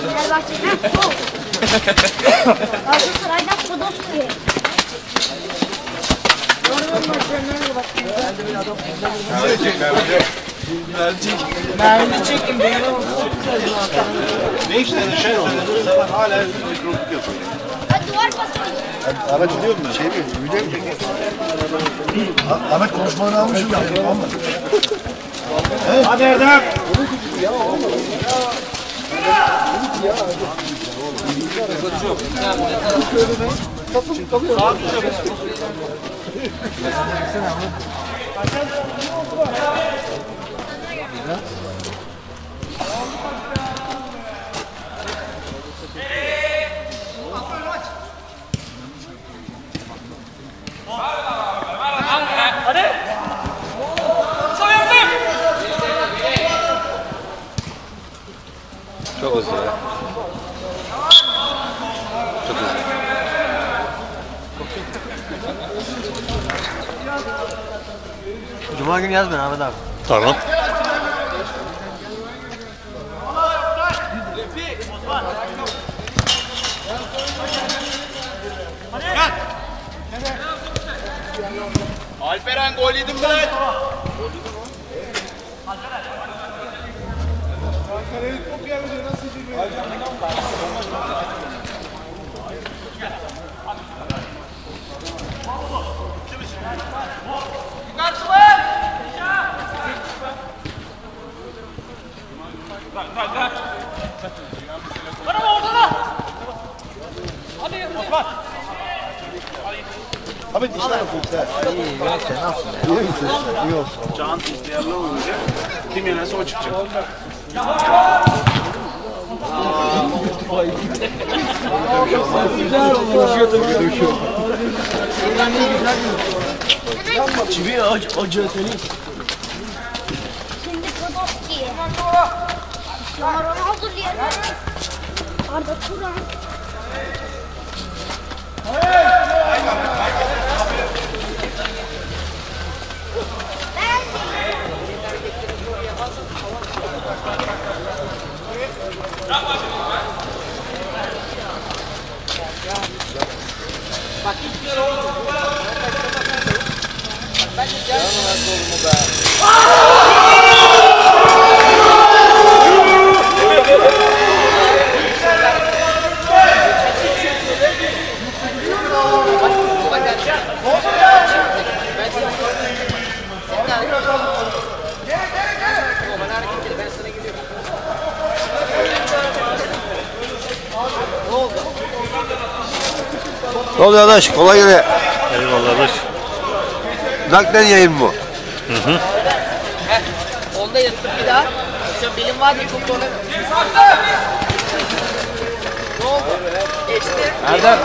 Fenerbahçe. Ha, sol. Galatasaray'dan Podolski'ye. Dortmund maçlarına bak. Mermi çekin benim Ne işlerini şey söyledi. Sabah hala mikrofon yapıyor. Hadi duvar pası. Ahmet biliyor musun? Şey mi? Mu çekiyor? Ahmet konuşmanı almışım ya. Tamam mı? Hadi Erdem. Kapı kalıyor. Sağ Hadi. Çok hızlı ya. Çok hızlı. Cuma günü yaz Ahmet abi. Tamam. Alperen gol yedim ben. Ahmet işler yapıyor sen. İyi yok sen nasılsın ya? İyi misin? İyi olsun. Can ihtiyarlı olunca kim yenerse o çıkacak. Çivi acı, acı senin. Şimdi Podolski'ye. Sonra Ronaldo yerine Arda Turan. Eu não é todo lugar. Ne oluyor arkadaş? Kolay gele. Eyvallah arkadaş. Naklen yayın bu. Onda yattım bir daha. İşte benim var ya çok sonra. Ne oldu? Geçti. Erdem.